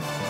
Bye.